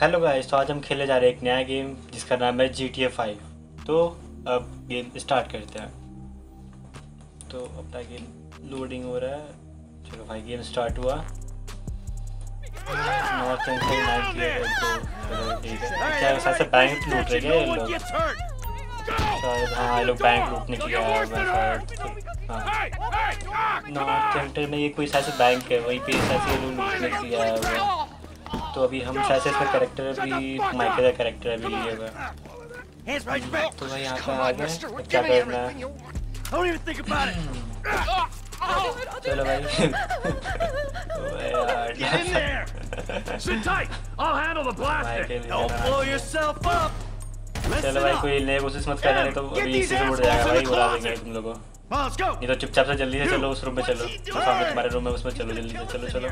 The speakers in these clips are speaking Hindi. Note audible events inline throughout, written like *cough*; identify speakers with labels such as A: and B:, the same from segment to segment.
A: हेलो गाइस तो आज हम खेलने जा रहे हैं एक नया गेम जिसका नाम है जी टी ए फाइव तो अब गेम स्टार्ट करते हैं। तो अपना गेम लोडिंग हो रहा है। चलो भाई गेम स्टार्ट हुआ। नॉर्थ नाइट तो ठीक है। क्या ऐसा बैंक लूट रहे हैं लोग। शायद हाँ लोग बैंक लूटने के लिए शायद नॉर्थ सेंटर में ये कोई शायद बैंक है वहीं पे शायद लोग लूटने के लिए आया हुआ है। तो अभी हम शायद से इसका करेक्टर भी माइकल का करेक्टर अभी लिए हुआ है। तो भाई यहाँ पे आ गए क्या करना है? चलो भाई. *laughs* *laughs* चलो भाई कोई नए कोशिश मत करना नहीं तो अभी इसी से उड़ जाएगा भाई उड़ा देंगे तुम लोगों। को नहीं तो चुपचाप से जल्दी से चलो उस रूम में चलो। तो सामने तुम्हारे रूम में उसमें चलो जल्दी से चलो चलो.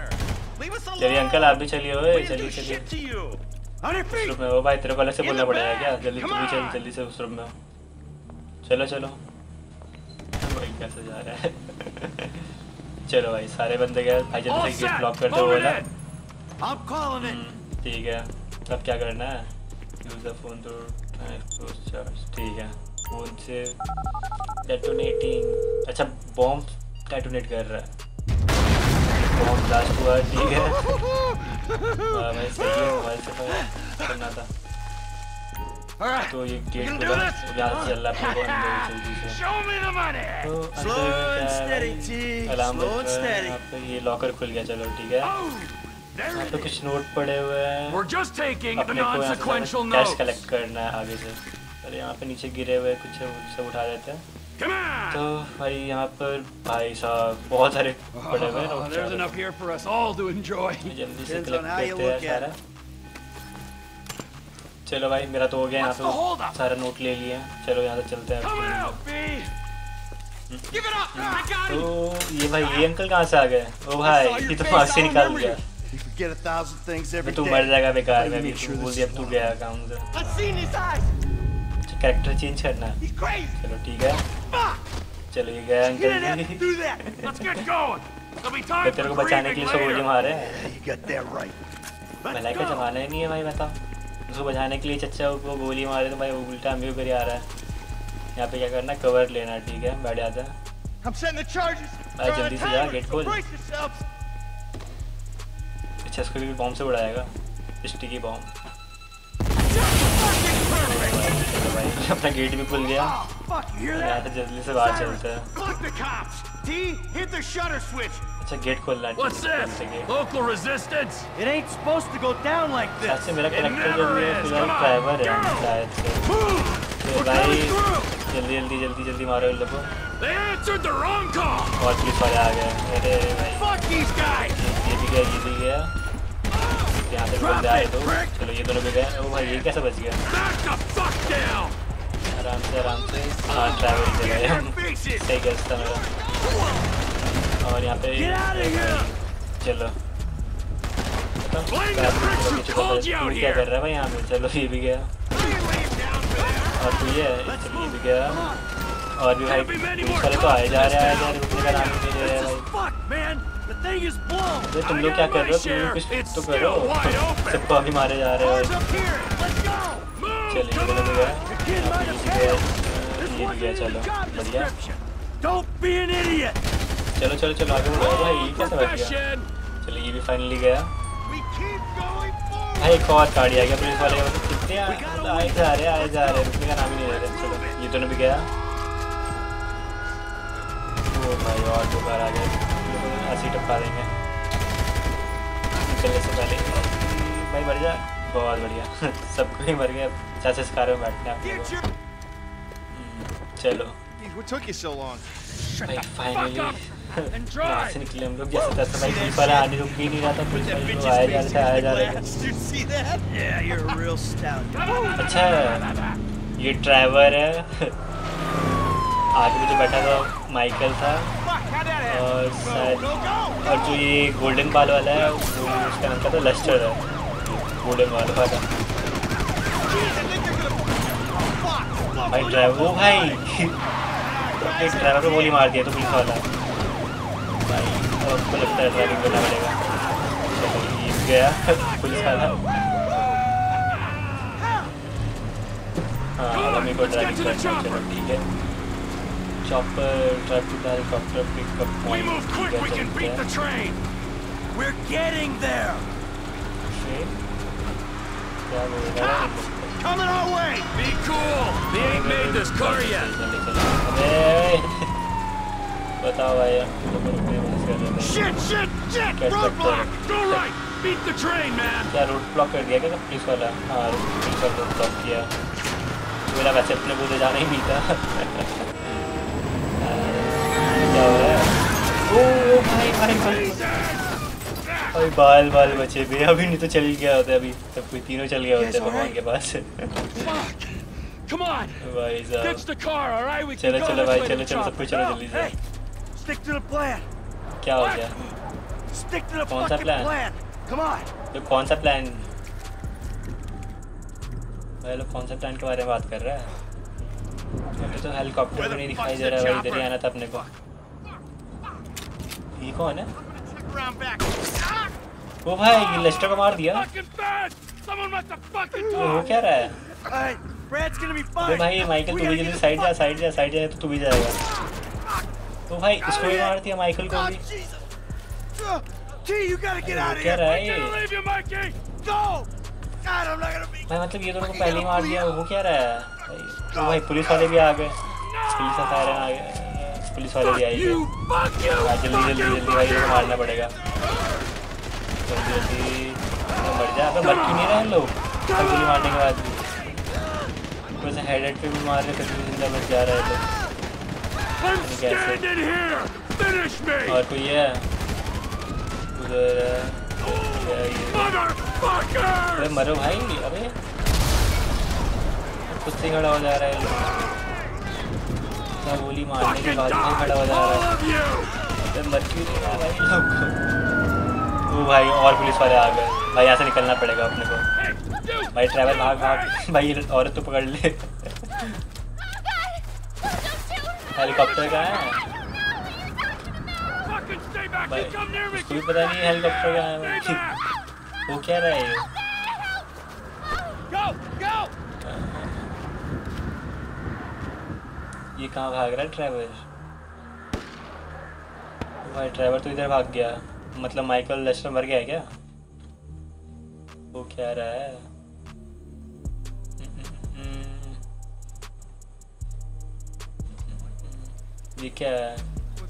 A: चलिए अंकल आप भी चलिए ओए चलिए चलिए उस रूम में ओ भाई तेरे को अलग से बोलना पड़ेगा क्या जल्दी तू भी चल जल्दी से उस रूम में। चलो चलो भाई कैसे जा रहा है चलो भाई सारे बंदे गए भाई जल्दी से गेट ब्लॉक कर दो बोला ठीक है तब क्या करना है use the phone to charge ठीक है फ़ोन से डेटोनेटिंग अच्छा बॉम्ब डेटोनेट कर रहा है बॉम्ब ब्लास्ट हुआ ठीक है। *laughs* हाँ भाई सही है मोबाइल से तो करना था। तो ये गेट खुला। चल रहा है जल्दी से. तो. अलार्म पे ये लॉकर खुल गया चलो ठीक है।
B: Oh,
A: यहाँ पे कुछ नोट पड़े हुए हैं। अपने को कैश कलेक्ट करना है आगे से। अरे यहाँ पे नीचे गिरे हुए कुछ सब उठा देते हैं। तो भाई यहाँ पर भाई साहब बहुत सारे पड़े हुए हैं
B: Oh, there's enough here for us all to enjoy.
A: जल्दी से कलेक्ट करते हैं सारा। चलो भाई मेरा तो हो गया यहाँ पे? सारा नोट ले लिए। चलो यहाँ से चलते हैं.
B: I got
A: तो ये भाई ये अंकल कहाँ से आ गए? ओ भाई ये तो मार्क्स से निकाल दिया।
C: You a thousand things every
A: तू
C: day.
A: मर जाएगा बेकार में अभी तू बोल दिया तू. गया काम से. कैरेक्टर चेंज करना. चलो ठीक है।
C: चलिए गए
A: अंकल जी। तेरे को बचाने के लिए सब गोली मार रहे
C: हैं।
A: जमाना ही नहीं है भाई बताओ। उसको बचाने के लिए चचा को गोली मारे तो भाई वो उल्टा भी करी आ रहा है। यहाँ पे क्या करना कवर लेना ठीक है? बैठ जाता भाई जल्दी से जा गेट खोल। अच्छा इसको भी बॉम्ब से उड़ाएगा स्टिकी बॉम्ब भाई अपना गेट भी खुल गया यहाँ जल्दी से बाहर चलते हैं. अच्छा गेट खोलना है मेरा
B: It
A: करेक्टर जो है. फ़िलहाल ड्राइवर है. शायद से. तो भाई. जल्दी जल्दी जल्दी जल्दी मारो इन लोगों. और पुलिस वाले आ गए अरे भाई. ये भी गया ये भी गया यहाँ पे बंदे आए दो चलो ये दोनों भी गए। ओ भाई ये कैसे बच गया. आराम से आराम से। हाँ ट्रैवल चला गया सही गैस था मेरा और यहाँ पे. चलो। तू क्या कर रहा है भाई यहाँ पे? चलो ये भी गया। और तू ये चलो ये भी गया। और भी भाई पुलिस वाले तो आए जा रहे हैं आए जा रहे हैं रुकने का नाम नहीं ले रहे भाई। अरे तुम लोग क्या कर रहे हो? तुम कुछ तो कर
B: रहे हो?
A: सबको तो अभी मारे जा रहे हो। चलिए चलो बढ़िया। चलो चलो चलो आगे बढ़ो। भाई कैसा बच गया चलो ये भी फाइनली गया। भाई हाँ, एक और गाड़ी आ गया पुलिस वाले। मतलब कितने तो आए जा रहे आए जा रहे। रुकने का नाम ही नहीं ले रहे। चलो ये दोनों भी गया। ओ भाई और दो आ गया लोग टपका देंगे। निकलने से पहले भाई बढ़ जा। बहुत बढ़िया। *laughs* सबको ही मर गया। चाचा इस कार में बैठने आप. हम्म, चलो? भाई फाइनली *laughs* से निकले हम लोग। जैसे तैसे भाई पुलिस वाला आने रुक ही नहीं रहा था। पुलिस वाले लोग आए जा रहे थे आए जा रहे थे. अच्छा ये ड्राइवर है। *laughs* आगे में जो बैठा था। माइकल था। और शायद और जो ये गोल्डन बाल वाला है, वो उसका नाम था? लस्टर है। गोल्डन बाल वाला। भाई ड्राइवर वो भाई! एक ड्राइवर को गोली मार दिया तो पुलिस वाला। भाई उसको तो लगता है ड्राइविंग करना पड़ेगा। गया *laughs* पुलिस वाला। हाँ अब को ड्राइविंग करना चलो, ठीक है। Chopper drive to the helicopter pickup
B: We
A: point
B: move quick, we can beat the train.
C: We're getting there.
A: Train क्या बोल रहा है ये लोग?
C: Coming our way.
B: Be cool. They ain't made this car yet. *laughs*
A: चले, चले। अबे बताओ भाई हम तुम लोगों को रिक्वेस्ट कर रहे थे
C: Shit, shit, shit.
A: Catch that
C: Roadblock.
B: Go right. Beat the train, man.
A: क्या रूट ब्लॉक कर दिया क्या पुलिस वाला हाँ पुलिस वाला रूट ब्लॉक किया मेरा वैसे अपने को तो जाना ही नहीं था क्या हो रहा है ओ भाई भाई भाई भाई बाल बाल बचे भी अभी नहीं तो चल गया होता अभी सब कोई तीनों चल गया होते भगवान के पास. भाई
B: Ditch
A: चलो चलो भाई, चलो चलो, सब कुछ चलो जल्दी से. क्या हो गया कौन सा
C: fucking
A: plan? तो कौन सा प्लान भाई लोग कौन सा प्लान के बारे में बात कर रहा है तो हेलीकॉप्टर भी नहीं दिखाई दे रहा है इधर ही आना था अपने को ये कौन है वो भाई लेस्टर को मार दिया। वो क्या रहा है?
C: तो
A: भाई माइकल तू भी जल्दी साइड जा साइड जा साइड जा तो तू भी जाएगा। तो भाई इसको भी मार दिया माइकल को भी। क्या रहा है भाई मतलब ये दोनों को पहले मार दिया वो क्या रहा है? भाई पुलिस वाले भी आ गए। पुलिस वाले आ गए। पुलिस वाले भी
B: Fuck you.
A: हाँ जल्दी जल्दी जल्दी भाई इनको मारना पड़ेगा। जल्दी जल्दी मर जा। अबे मर क्यों नहीं रहे हैं लोग? गोली मारने के बाद भी। ऊपर से हेड हेड पे भी मार रहे फिर भी ज़िंदा बच जा रहे हैं
B: me.
A: और कोई है? उधर
B: Motherfucker.
A: मरो भाई। अरे खुद से खड़ा हो जा रहा है। लोग इतना गोली मारने के बाद भी खड़ा हो जा रहा है मर क्यों नहीं रहा भाई? लोग भाई और पुलिस वाले आ गए। भाई यहाँ से निकलना पड़ेगा अपने को। भाई ड्राइवर भाग भाग। भाई औरत तो पकड़ ले। हेलीकॉप्टर का है. भाई पता नहीं हेलीकॉप्टर का है. वो क्या रहा है ये
B: Go. Go.
A: ये कहाँ भाग रहा है ड्राइवर भाई ड्राइवर तो इधर भाग गया। मतलब माइकल लेस्टर मर गया है क्या? वो क्या रहा है? ये क्या है?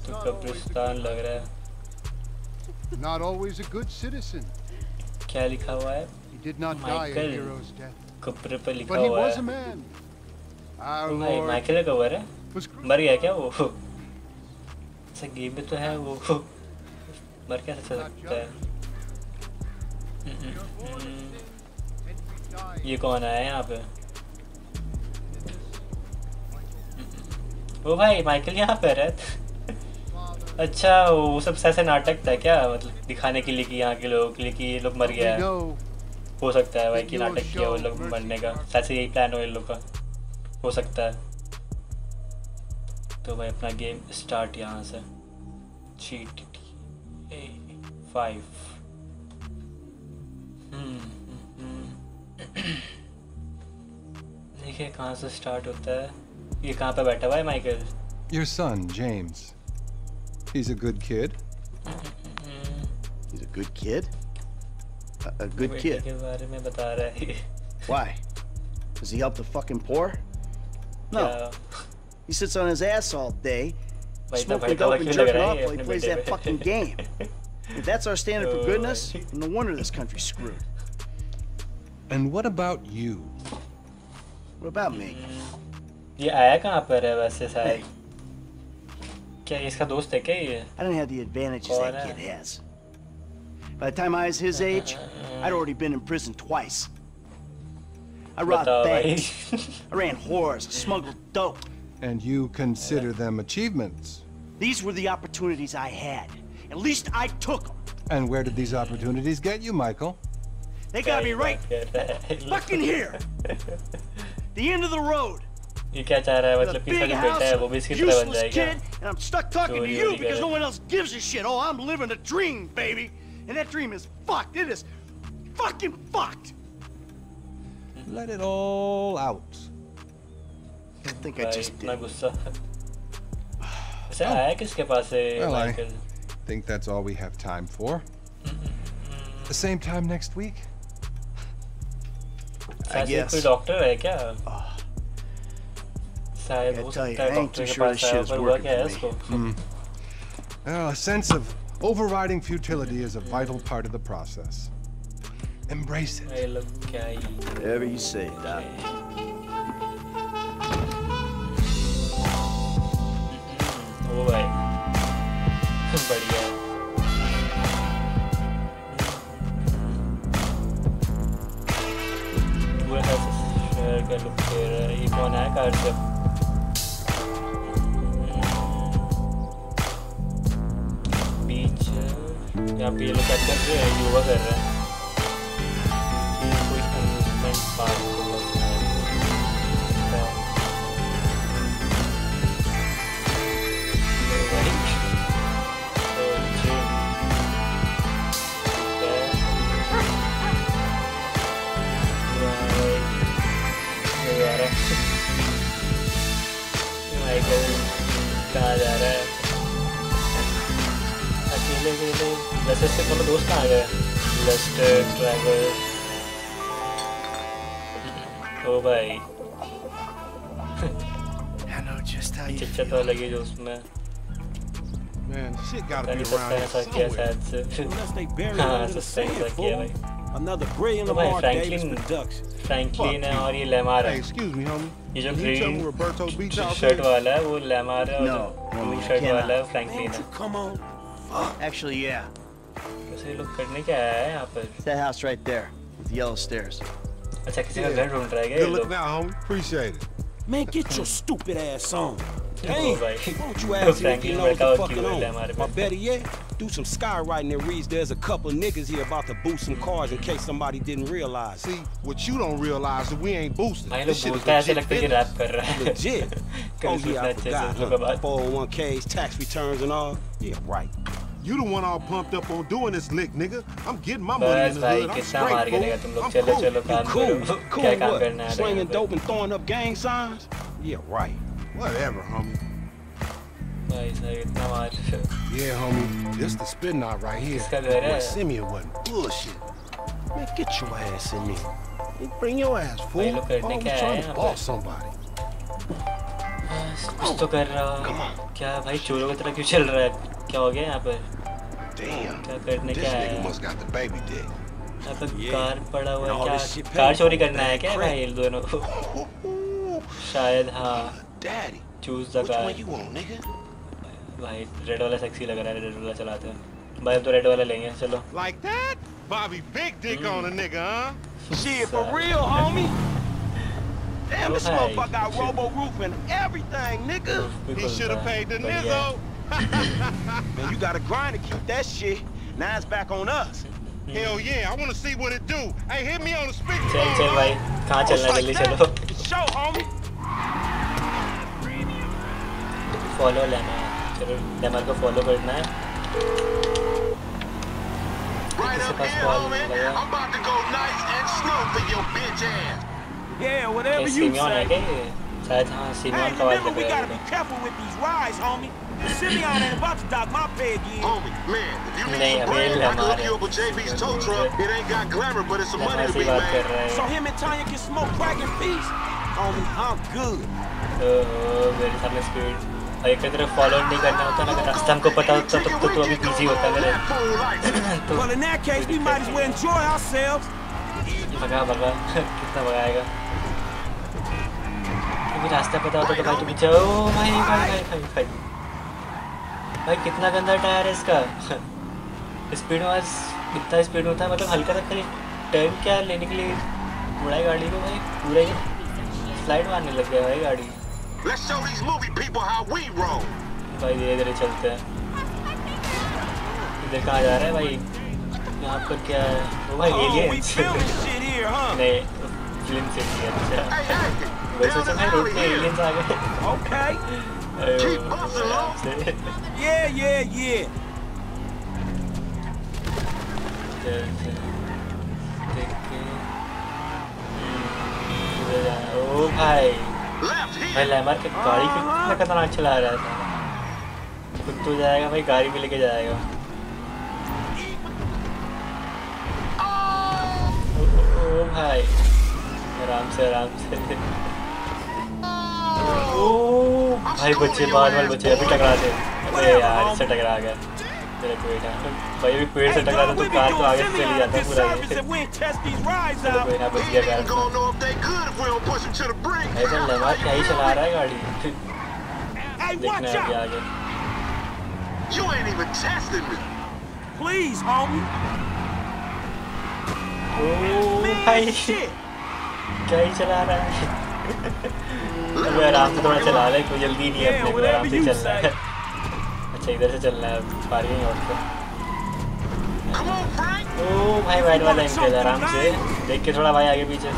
A: तो कब्रिस्तान लग रहा है।
D: Not always a good citizen.
A: क्या लिखा हुआ है?
D: He did not die a hero's death.
A: कब्र पर लिखा
D: But he
A: हुआ
D: was a
A: है
D: man.
A: भाई माइकल का कवर है? मर गया क्या वो? ऐसा गेम में तो है वो। मर कैसे सकता है? ये कौन आया है यहाँ पे? ओ भाई माइकल यहाँ पे है अच्छा वो सब ऐसे नाटक था क्या? मतलब दिखाने के लिए कि यहाँ के लोगों के लिए कि ये लोग मर गया है। हो सकता है भाई कि नाटक किया वो लोग मरने का। ऐसे यही प्लान हो इन लोग का। हो सकता है। तो भाई अपना गेम स्टार्ट यहाँ से जी टी टी फाइव देखिए कहाँ से स्टार्ट होता है ये कहाँ पे बैठा हुआ है Michael
E: Your son, James. He's a good kid.
F: He's a good kid? A, a good
A: बेटे
F: kid.
A: के बारे में बता रहा है ये
F: Why? Does he help the fucking poor? No.
A: क्या
F: He sits on his ass all day,
A: भाई इतना
F: smoking
A: भड़का
F: dope
A: हुआ
F: and
A: क्यों लग
F: jerking
A: रहा
F: off
A: है ये
F: while he
A: अपने
F: plays
A: बेटे
F: that
A: पे?
F: fucking game. If that's our standard for
A: Oh,
F: goodness,
A: I see.
F: no wonder this country's screwed.
E: And what about you?
F: What about me?
A: ये आया कहाँ पर है वैसे शायद क्या ये इसका दोस्त है क्या ये
F: I didn't have the advantages
A: Oh,
F: that
A: I
F: kid
A: know.
F: has. By the time I was his age, I'd already been in prison twice. I robbed
A: बताओ भाई
F: banks, I ran whores, I smuggled dope.
E: And you consider them achievements.
F: These were the opportunities I had. At least I took them.
E: And where did these opportunities get you, Michael?
F: They got me right fucking *laughs* here. the end of the road.
A: ये क्या चाह रहा है
F: With a
A: मतलब कि
F: big
A: इसका जो
F: house,
A: बेटा है वो भी इसकी तरह बन
F: useless
A: जाएगा
F: kid, and I'm stuck talking to
A: Chori
F: you
A: wori
F: because
A: kare.
F: no one else gives a shit. Oh, I'm living a dream, baby. And that dream is fucked. It is fucking fucked.
E: Let it all out.
F: think I
A: भाई
F: just
A: इतना
F: did.
A: गुस्सा वैसे आया *sighs* किसके पास है
E: Well, I-
A: Michael
E: Think that's all we have time for. The same time next week?
A: शायद
F: guess.
A: कोई डॉक्टर है क्या शायद
F: I
A: हो
F: tell you,
A: सकता है
F: I ain't
A: डॉक्टर
F: too
A: के
F: sure
A: पास
F: this
A: आया
F: shit is
A: पर हुआ
F: working
A: क्या है
F: for
A: उसको
E: Well, a sense of overriding futility is a vital part of the process. Embrace it.
A: ये लोग क्या ही
F: Whatever you say, Doc.
A: Lester travel ओ भाई
F: I know just how you
A: चिच्चा तो अलग ही जो उसमें
D: Man, shit gotta
A: पता
D: be
A: नहीं
D: around
A: सस्ता
D: here
A: ऐसा किया
D: somewhere.
A: शायद से
C: Unless they bury *laughs* *laughs*
A: हाँ
C: it under the
A: सस्ता
C: sand,
A: ऐसा किया
C: fool.
A: भाई
C: Another brilliant
A: तो भाई
C: Lamar Davis
A: Franklin
C: production.
A: Franklin है और ये लेमार
D: Hey,
A: है
D: excuse me, homie.
A: ये जो
D: Can you tell me
A: green
D: where Berto's Beach House
A: shirt
D: is?
A: वाला है वो लेमार है और
F: No,
A: जो
F: no,
A: blue
F: I
A: shirt
F: cannot.
A: वाला है
C: Man,
A: फ्रैंकलिन
C: would
A: है
C: you come on?
F: Actually, yeah.
A: वैसे ये लोग करने क्या आया है यहाँ पर
F: It's that house right there with the yellow stairs.
A: अच्छा किसी का
D: Yeah.
A: घर ढूंढ रहा है क्या ये
D: Good
A: लोग
D: looking out, homie. Appreciate it.
C: Man, get your stupid ass on. *laughs*
A: O
C: Damn.
A: भाई
C: Won't you ask him if he
A: Franklin *laughs*
C: knows
A: लड़का
C: the
A: और
C: fucking
A: क्यों है
C: on?
A: लेमार
C: Or
A: में
C: better yet, do some skywriting that reads there's a couple niggas here about to boost some cars in case somebody didn't realize.
D: See, what you don't realize is we ain't boosting.
A: भाई
D: This
A: लोग
D: shit is
A: बोलता है ऐसे
D: legit
A: लगता है कि
D: business.
A: रैप कर रहा है
C: Legit. *laughs*
A: कभी
C: Oh yeah,
A: सोचना
C: I
A: अच्छे से
C: forgot.
A: उसके
C: Huh?
A: बाद
C: 401ks, tax returns and all. Yeah, right.
D: You the one all pumped up on doing this lick, nigga. I'm getting my money
A: बस
D: in the
A: भाई
D: hood. I'm
A: कितना मार
D: straight,
A: के देगा
D: fool.
A: तुम लोग
D: I'm
A: चलो
D: cool.
A: चलो काम
C: Cool.
A: करो
C: Cool
A: क्या काम
C: what?
A: करना है
C: Slinging
A: यहाँ
C: dope and throwing up gang signs? Yeah, right.
D: Whatever, homie.
A: पे? *laughs* भाई साहब इतना मार
D: Yeah, homie. This the spin knot right here.
A: किसका घर है
D: Boy, Simeon wasn't bullshit.
C: Man, get your ass in here. Hey, Bring your ass, fool.
A: भाई लोग करने
D: Always
A: क्या
D: trying
A: है
D: to
A: यहाँ
D: boss
A: पे
D: somebody.
A: बस कुछ तो कर रहा क्या भाई चोरों की तरह क्यों चल रहा है क्या हो गया यहाँ पर
D: Damn.
A: क्या करने क्या है
D: must got the baby dick.
A: यहाँ पे
C: Yeah.
A: कार पड़ा हुआ है क्या कार चोरी करना है क्या भाई इन दोनों को शायद हाँ चूज़ द कार? भाई रेड वाला सेक्सी लग रहा है रेड वाला चलाते हैं भाई हम तो रेड वाला लेंगे चलो
D: Like that? Bobby big dick mm. on a nigga, huh?
C: Shit, for real, homie. Damn, this motherfucker got robo roof and everything, nigga.
D: He should have paid the
A: है।
D: nizzo. *laughs*
C: Man, you gotta grind to keep that shit. Now it's back on us.
D: Hell yeah, I want to see what it do. Hey, hit me on the speaker.
A: चल चल भाई कहाँ चलना है जल्दी चलो
C: Show, homie.
A: फॉलो लेना है चलो लेमर को फॉलो करना है
G: Right
A: किसी
G: up
A: pass
G: here,
A: call
G: homie.
A: लगा
G: I'm about to go nice and slow for your bitch ass.
C: Yeah,
A: ये
C: whatever you
A: सीमियन है
C: say.
A: क्या ये शायद हाँ
C: Hey,
A: सीमियन का आवाज
C: remember
A: लग
C: we
A: रहा
C: gotta be
A: है
C: careful with these rides, homie. Simeon ain't about to dock my pay again.
G: Homie, man, if you need
A: नहीं,
G: some
A: अभी
G: bread, I can
A: Lamar
G: hook you
A: है।
G: up with JB's tow truck. It ain't got glamour, but it's some money
A: Lamar
G: to
A: से
G: be
A: ही बात कर
G: made.
A: रहा
C: So
A: है
C: him and Tanya can smoke crack in peace? Homie, I'm good.
A: ओहो, मेरे सामने स्पीड और एक तरफ फॉलो नहीं करना होता ना अगर रास्ता हमको पता होता तो तो, तो अभी बिजी होता मेरे
G: That fool likes it.
C: Well, in that case, we might as well enjoy ourselves.
A: भगा भगा कितना भगाएगा क्योंकि रास्ता पता होता तो भाई तुम जाओ भाई भाई भाई भाई भाई कितना गंदा टायर है इसका? *laughs* स्पीड में आज कितना स्पीड होता है मतलब हल्का सा खाली। टर्न क्या लेने के लिए? मुड़ाई गाड़ी को भाई पूरा ही स्लाइड मारने लग गया भाई गाड़ी. भाई धीरे धीरे चलते हैं। इधर कहाँ जा रहा है भाई? यहाँ पर क्या है? वो भाई
C: Oh,
A: एलियंस
C: huh? *laughs*
A: नहीं फ़िल्म से नहीं अच्छा। वैसे तो मैं रोड पे एलियंस आ गए।
G: Keep
A: आराम *laughs*
C: Yeah, yeah, yeah.
A: के। ओ भाई भाई लैमर के गाड़ी कितना खतरनाक चला रहा था। खुद तो जाएगा भाई गाड़ी भी लेके जाएगा। ओ, ओ भाई। आराम से आराम से। ओ भाई बच्चे बाद वाले बच्चे अभी टकरा थे अरे यार इससे टकरा गया तेरे कोई ना भाई अभी पेड़ से टकरा था तो कार तो आगे से चली जाता पूरा ये चलो कोई ना बच गया
G: We
A: car
G: ain't gonna know if they good if we don't push them to the brink.
A: भाई तो लगा क्या ही चला रहा है गाड़ी
B: Hey,
A: देखना
B: watch
A: है अभी
B: out!
A: आगे
G: You ain't even testing me.
B: Please, homie.
A: ओ भाई
B: Shit.
A: क्या ही चला रहा है अबे आराम से थोड़ा चला ले कोई जल्दी नहीं है अपने को आराम से चलना है। अच्छा इधर से चलना है पार्किंग और से. ओ भाई वाइट वाला एंकल आराम से। देख के थोड़ा भाई आगे पीछे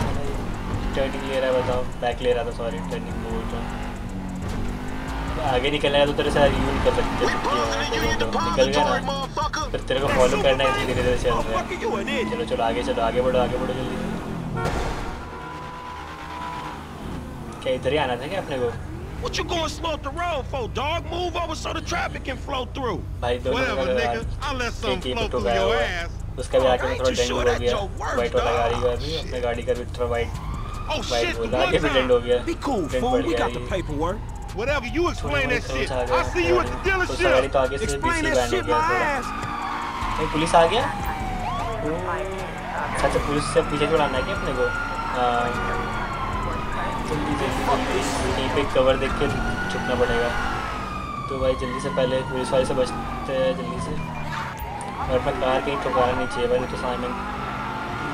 A: टर्निंग ले रहा है बताओ। बैक ले रहा था सॉरी टर्निंग बोल रहा आगे निकलना है तो तेरे साथ यूँ निकल सकते निकल गया ना। फिर तेरे को फॉलो करना है धीरे धीरे चल रहा है. चलो चलो आगे चलो आगे बढ़ो आगे बढ़ो जल्दी क्या इधर ही आना था क्या अपने को
C: What you going slow up the road for, dog? Move over so the traffic can flow through.
A: भाई दोनों
D: Whatever,
A: का
D: nigga. I let
A: एक
D: something
A: ही
D: flow
A: तो
D: through
A: गया
D: your
A: हुआ है
D: ass.
A: उसका भी आगे में
C: Alright,
A: थोड़ा
C: you
A: डेंट
C: sure
A: हो
C: that's
A: गया
C: your worst,
A: वाइट वाला
C: dog?
A: गाड़ी का भी अपने गाड़ी का भी थोड़ा वाइट
C: Oh
A: वाइट
C: shit,
A: बोला
C: one
A: आगे भी डेंट हो
C: time.
A: गया
C: Be cool,
A: डेंट
C: fool.
A: बढ़
C: We
A: गया
C: got the
A: ये।
C: paperwork.
D: Whatever, you
A: थोड़ा
D: explain
A: भाई
D: that
A: समझ
D: shit.
A: आ गया
D: I see you at the
A: दूसरा गाड़ी
D: dealership.
A: तो आगे से
C: Explain
A: बीसी
C: that
A: बैन हो
C: shit,
A: गया
C: my
A: थोड़ा
C: ass.
A: भाई पुलिस आ गया ओ, अच्छा पुलिस से पीछे छुड़ाना है क्या अपने को हाँ, जल्दी पे कवर देख के छुपना पड़ेगा। तो भाई जल्दी से पहले पुलिस वाले से बचते हैं जल्दी से। और अपना कार कहीं ठुकाना नहीं चाहिए भाई तो साइमन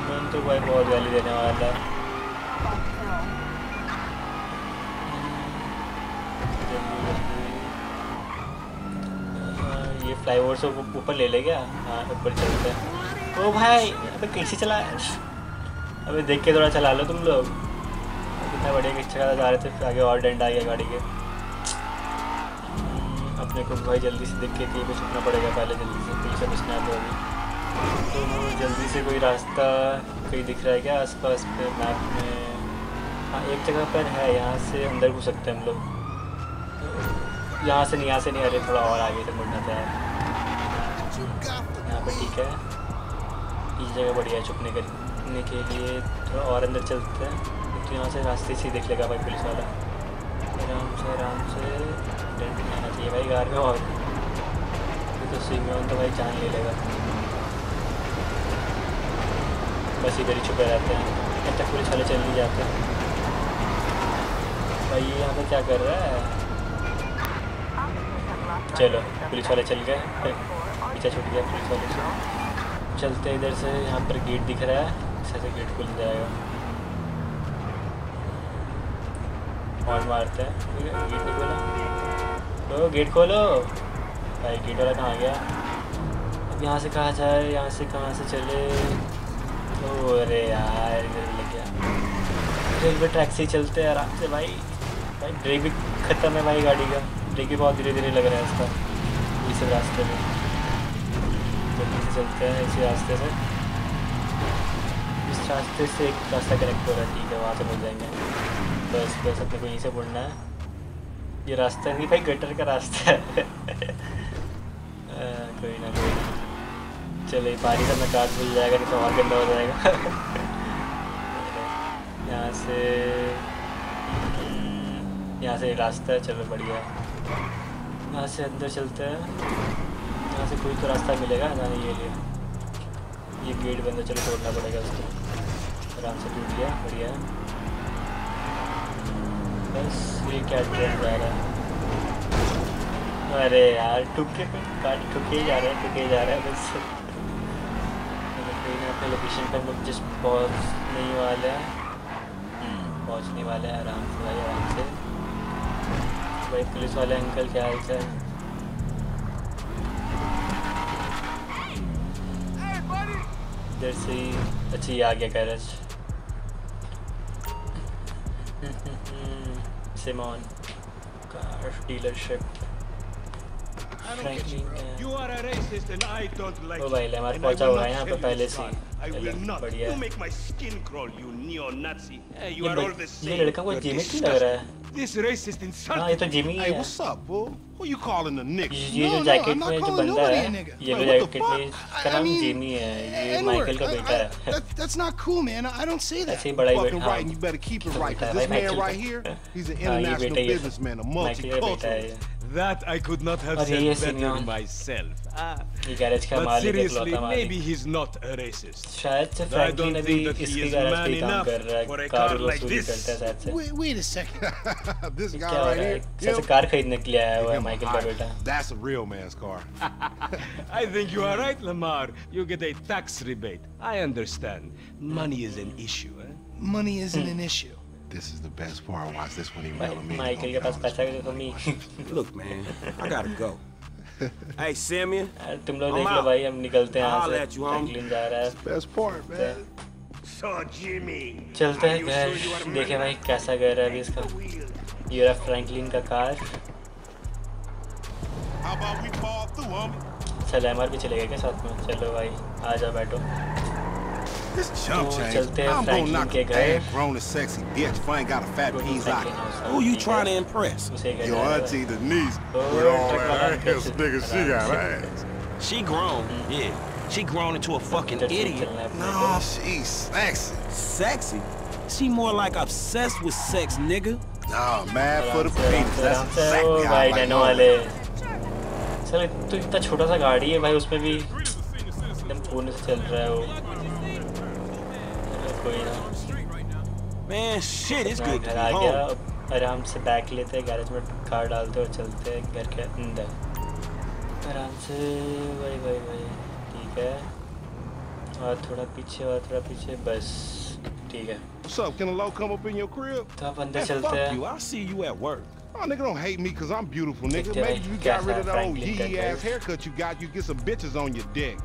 A: मैं तो भाई बहुत गाली देने वाला हाँ, ये फ्लाईओवर से ऊपर ले ले गया हाँ ऊपर चलते हैं। ओ भाई अबे कैसे चला? अबे देख के थोड़ा चला लो तुम लोग। कितना बढ़िया किस्सा का जा रहे थे फिर आगे और डेंट आ गया गाड़ी के। हम्म, अपने को भाई जल्दी से देख के पे छुपना पड़ेगा पहले जल्दी से पुलिस बचना है तो अभी तो जल्दी से कोई रास्ता कहीं दिख रहा है क्या आसपास पे मैप में? हाँ एक जगह पर है यहाँ से अंदर घुस सकते हैं हम लोग। यहाँ से नहीं यहाँ से नहीं अरे थोड़ा और आगे तक मुड़ना था। यहाँ पर ठीक है। इस जगह बढ़िया है छुपने के लिए थोड़ा और अंदर चलते हैं। यहाँ से रास्ते से देख लेगा भाई पुलिस वाला। आराम से आराम से। डेंट नहीं आना चाहिए भाई कार में और ये तो में तो भाई जान ले लेगा। बस इधर ही छुपे रहते हैं। जब तक पुलिस वाले चल नहीं जाते। भाई ये यहाँ पे क्या कर रहा है? चलो, पुलिस वाले चल गए। पीछा छूट गया पुलिस वाले से। चलते इधर से। यहाँ पर गेट दिख रहा है। इस से गेट खुल जाएगा। हॉर्न मारते हैं। ठीक है गेट नहीं खोला? लो गेट खोलो। भाई, गेट वाला कहाँ गया? अब यहाँ से कहाँ जाए? यहाँ से कहाँ से चले? तो अरे यार इधर लग गया। रेलवे ट्रैक से चलते हैं आराम से भाई। भाई, ब्रेक भी खत्म है भाई गाड़ी का। ब्रेक भी बहुत धीरे धीरे लग रहा है इसका। इस रास्ते में। जल्दी से चलते हैं इसी रास्ते से। इस रास्ते से एक रास्ता कनेक्ट हो रहा है, ठीक है, वहाँ से मिल जाएँगे। बस बस अपने को यहीं से मुड़ना है। ये रास्ता नहीं भाई, गटर का रास्ता है। *laughs* कोई ना कोई ना। चलो, ये पानी से मैं काट मिल जाएगा, नहीं तो और गंदा हो जाएगा। *laughs* यहाँ से यहाँ से रास्ता है, चलो बढ़िया। यहाँ से अंदर चलते हैं। यहाँ से कोई तो रास्ता मिलेगा जाने के लिए ये गेट बंद है, चलो तोड़ना पड़ेगा उसको। आराम से टूट गया, बढ़िया। बस ये क्या ट्रेन जा रहा है अरे यार टुके पे गाड़ी टुके जा रहा है टुके जा रहा है बस। चलो ना अपने लोकेशन पर लोग जस्ट पहुँचने ही वाले हैं हम्म, पहुँचने वाले हैं आराम से भाई आराम से। भाई पुलिस वाले अंकल क्या हाल चाल? इधर से ही अच्छा ये आ गया garage. Simeon car dealership
C: You are a racist and I don't like
A: ओ भाई
C: it.
A: हमारे
C: And I
A: पहुँचा
C: will
A: हुआ है
C: not
A: यहाँ पे
C: tell you
A: पहले
C: the
A: से
C: truth. I
A: चलो,
C: will not.
A: बढ़िया
C: You
A: है
C: make my skin crawl, you neo-Nazi. Hey, you
A: ये
C: are
A: बड़-
C: all the
A: ये
C: same.
A: लड़का कोई
C: You're
A: जिमित नहीं लग रहा है
C: disgusting. This racist
A: हाँ
C: insult.
A: ये तो जिमी
D: Hey,
A: है
D: what's up, fool? Who you calling a nigga?
A: ये
E: No,
A: जो
E: no,
A: जैकेट
E: I'm not
A: में जो
E: calling
A: बंदा
E: nobody
A: है
E: a nigga.
A: ये
D: Wait,
A: जो
D: what the
A: जैकेट में
E: I-
A: इसका
E: I
A: नाम
E: mean,
A: जिमी है ये
E: N-word.
A: माइकल का
E: I-
A: बेटा
E: I-
A: है
E: that- that's not cool, man. I don't say that.
A: ऐसे ही बड़ा ही
D: Fucking
A: बेटा
D: right, and you better keep it right,
A: बेटा
D: because
A: है
D: this
A: भाई
D: man
A: माइकल
D: right
A: का।
D: here, he's an
A: हाँ, ये
D: international
A: बेटा ही है।
D: businessman, a
A: Michael
C: That I could not have said better myself. Ah. But seriously, maybe he's not a racist. I don't think that he is man enough for a car like this.
E: Wait, wait a second. *laughs*
D: this guy right here.
A: Car
D: that's a real man's car. *laughs*
C: I think you are right, Lamar. You get a tax rebate. I understand. Money is an issue. Eh?
E: Money isn't an issue.
D: This is the best part. Watch this when he me.
A: Michael के पास पैसा है तो कमी
C: Look, man, I gotta go. hey, Simeon,
A: तुम लोग
C: I'm
A: देख लो
C: out.
A: भाई हम निकलते हैं यहाँ से. फ्रैंकलिन जा रहा है
D: Best part, man.
C: So Jimmy.
A: चलते हैं घर देखे? भाई कैसा घर है अभी इसका ये रहा फ्रैंकलिन का car
D: How about we fall through, homie?
A: चल एमआर भी चलेगा क्या साथ में चलो भाई आ जा बैठो
D: This chump
A: Oh,
D: change.
A: चलते हैं
D: I'm gonna
A: फ्रैंकलिन
D: knock
A: के
D: a
A: घर
D: bad, grown and sexy bitch if I ain't got a fat
A: Go to
D: peas
A: Franklin
D: out.
A: House
C: Who you
A: ठीक
C: trying to
A: है?
C: impress?
A: उसे क्या
D: Your
A: जा रहा है?
D: auntie Denise.
A: Oh,
D: With all
A: truck
D: that
A: वाला
D: ass,
A: bitch.
D: nigga, she got ass.
C: She grown. Yeah. She grown into a fucking
A: इधर से
C: idiot.
A: चलना है अपने
D: No, she's sexy.
C: Sexy? She more like obsessed with sex, nigga.
D: Nah, mad for the
A: आराम से,
D: penis.
A: आराम
D: That's
A: से, ओ
D: exactly how
A: भाई
D: I like
A: नैनो
D: my
A: वाले सर तो इतना छोटा सा गाड़ी है भाई उसमें भी एकदम कोने से चल रहा है वो चलो, कोई ना
C: Man, shit, it's
A: मैं
C: good to
A: घर
C: be
A: आ गया
C: home.
A: अब आराम से बैग लेते हैं गैरेज में कार डालते और चलते हैं घर के अंदर आराम से भाई भाई भाई ठीक है और थोड़ा पीछे और थोड़ा पीछे बस ठीक है
D: What's up? Can a low come up in your crib?
A: तो अब अंदर
C: Man,
A: चलते
C: fuck
A: हैं
C: you. I'll see you at work.
D: Oh, nigga, don't hate me because I'm beautiful, nigga.
A: Okay,
D: Maybe you
A: guess
D: got rid of
A: I'm
D: the old
A: Franklin
D: yee ass
A: Cutler.
D: haircut you got. You get some bitches on your dick.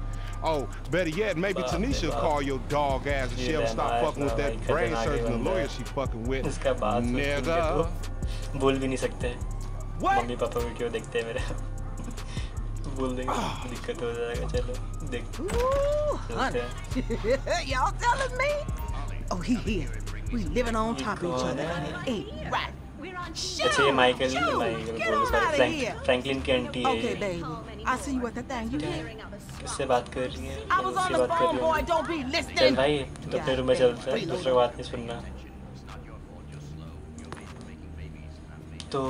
D: Oh, better yet, maybe
A: Bob,
D: Tanisha
A: Bob.
D: call your dog ass if she
A: Yeah,
D: ever stop
A: my
D: fucking with
A: ass,
D: that
A: my
D: brain
A: cousin
D: surgeon
A: आगे
D: and
A: बंदा
D: lawyer
A: है।
D: she fucking with.
A: इसका बात सुन के
D: Nigga.
A: तो बोल भी नहीं सकते
C: What?
A: मम्मी पापा वीडियो देखते हैं मेरे बोल देंगे दिक्कत हो जाएगा चलो देख चलते हैं
H: Y'all telling me? Oh, he here. We living on top of each other. and it ain't right.
A: अच्छा ये माइकल माइकल
H: Get
A: बोलो
H: on
A: sorry
H: outta
A: Frank
H: here.
A: Franklin की आंटी है
H: Okay,
A: ये
H: baby. I see you at the thing. You hear?
A: किससे बात कर रही है
H: I was on the
A: बात कर
H: phone,
A: रही
H: boy. Don't be
A: चल भाई तो अपने रूम में चलते हैं दूसरे बात नहीं सुनना। तो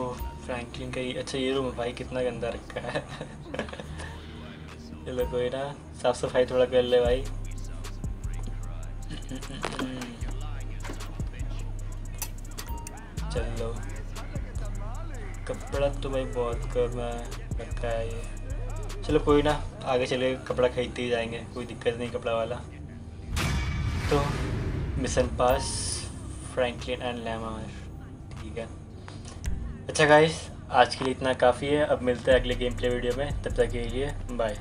A: फ्रैंकलिन का ये अच्छा ये रूम भाई कितना गंदा रखा है। *laughs* चलो कोई ना साफ़ सफ़ाई थोड़ा कर ले भाई। *laughs* चलो। कपड़ा तो भाई बहुत कम है रखा है ये। चलो कोई ना, आगे चले कपड़ा खरीदते ही जाएँगे, कोई दिक्कत नहीं कपड़ा वाला। तो mission pass, Franklin and Lamar ठीक है। अच्छा गाइस आज के लिए इतना काफ़ी है। अब मिलते हैं अगले गेम प्ले वीडियो में। तब तक के लिए बाय